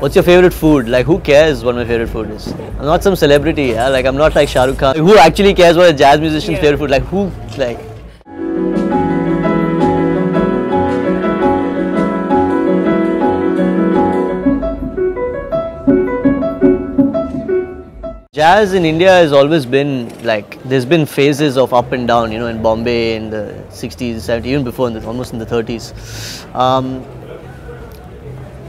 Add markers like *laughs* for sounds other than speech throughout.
What's your favorite food? Like, who cares what my favorite food is? I'm not some celebrity, yeah. Like, I'm not like Shah Rukh Khan. Who actually cares what a jazz musician's Yeah. favorite food? Like, who? Like, Jazz in India has always been like there's been phases of up and down. You know, in Bombay in the 60s, 70s, even before, in the, almost in the 30s. Um,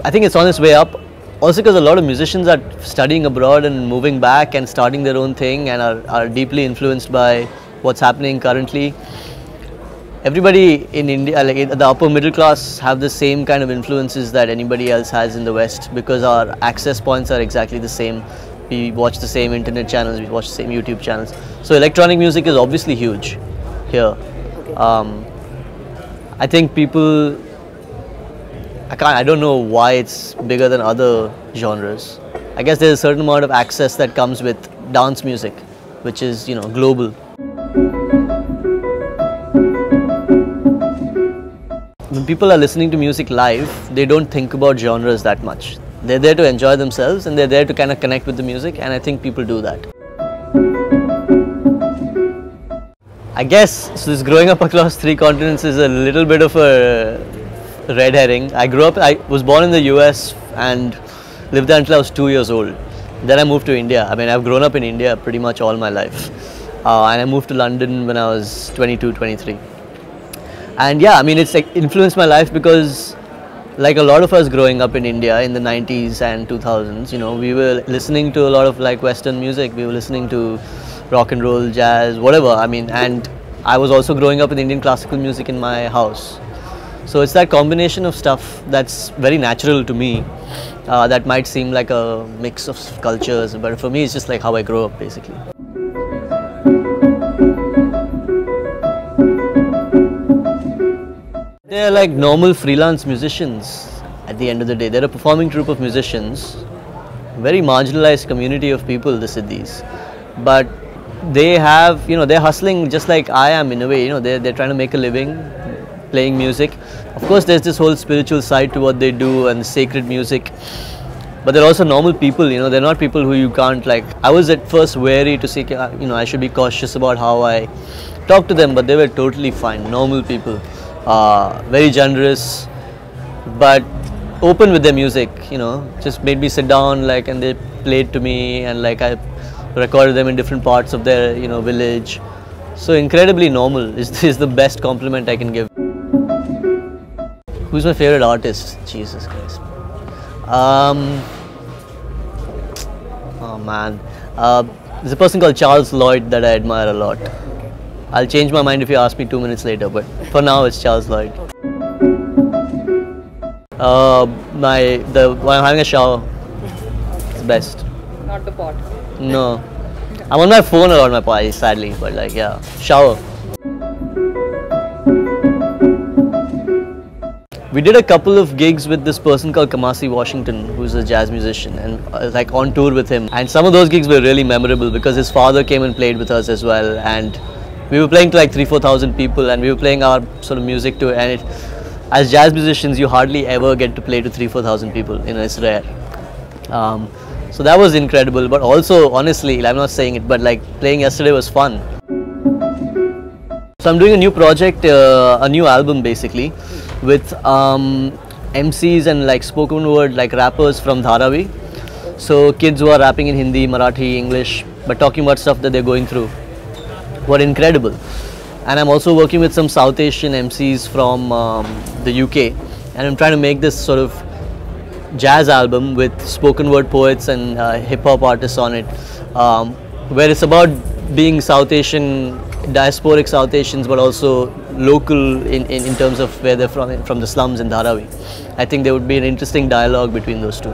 I think it's on its way up. Also, because a lot of musicians are studying abroad and moving back and starting their own thing and are, are deeply influenced by what's happening currently. Everybody in India, like the upper middle class, have the same kind of influences that anybody else has in the West because our access points are exactly the same. We watch the same internet channels, we watch the same YouTube channels. So, electronic music is obviously huge here. Um, I think people I can't. I don't know why it's bigger than other genres. I guess there's a certain amount of access that comes with dance music, which is you know global. When people are listening to music live, they don't think about genres that much. They're there to enjoy themselves and they're there to kind of connect with the music, and I think people do that. I guess so. This growing up across three continents is a little bit of a red herring. I grew up. I was born in the U.S. and lived there until I was two years old. Then I moved to India. I mean, I've grown up in India pretty much all my life, uh, and I moved to London when I was 22, 23. And yeah, I mean, it's like influenced my life because, like a lot of us growing up in India in the 90s and 2000s, you know, we were listening to a lot of like Western music. We were listening to rock and roll, jazz, whatever. I mean, and I was also growing up with Indian classical music in my house. So it's that combination of stuff that's very natural to me. Uh, that might seem like a mix of cultures, but for me, it's just like how I grew up, basically. They're like normal freelance musicians at the end of the day. They're a performing troupe of musicians, very marginalized community of people, the Siddis. But they have, you know, they're hustling just like I am in a way, you know, they're, they're trying to make a living playing music. Of course, there's this whole spiritual side to what they do and sacred music. But they're also normal people, you know, they're not people who you can't like. I was at first wary to say, you know, I should be cautious about how I talk to them, but they were totally fine, normal people, uh, very generous, but open with their music, you know, just made me sit down like and they played to me and like I recorded them in different parts of their, you know, village. So incredibly normal is, *laughs* is the best compliment I can give. Who's my favorite artist? Jesus Christ. Um, oh man. Uh, there's a person called Charles Lloyd that I admire a lot. I'll change my mind if you ask me two minutes later, but for now it's Charles Lloyd. Uh, my the when I'm having a shower, it's best. Not the pot. No, *laughs* I'm on my phone a lot, my party, sadly, but like yeah, shower. We did a couple of gigs with this person called Kamasi Washington, who's a jazz musician, and uh, like on tour with him. And some of those gigs were really memorable because his father came and played with us as well, and we were playing to like three, four thousand people, and we were playing our sort of music to. And it, as jazz musicians, you hardly ever get to play to three, four thousand people. You know, it's rare. Um, so that was incredible. But also, honestly, I'm not saying it, but like playing yesterday was fun. So I'm doing a new project, uh, a new album basically, with um, MCs and like spoken word like rappers from Dharavi. So kids who are rapping in Hindi, Marathi, English, but talking about stuff that they're going through. Were incredible. And I'm also working with some South Asian MCs from um, the UK, and I'm trying to make this sort of jazz album with spoken word poets and uh, hip hop artists on it, um, where it's about being South Asian, diasporic South Asians, but also local in, in, in terms of where they're from, from the slums in Dharavi. I think there would be an interesting dialogue between those two.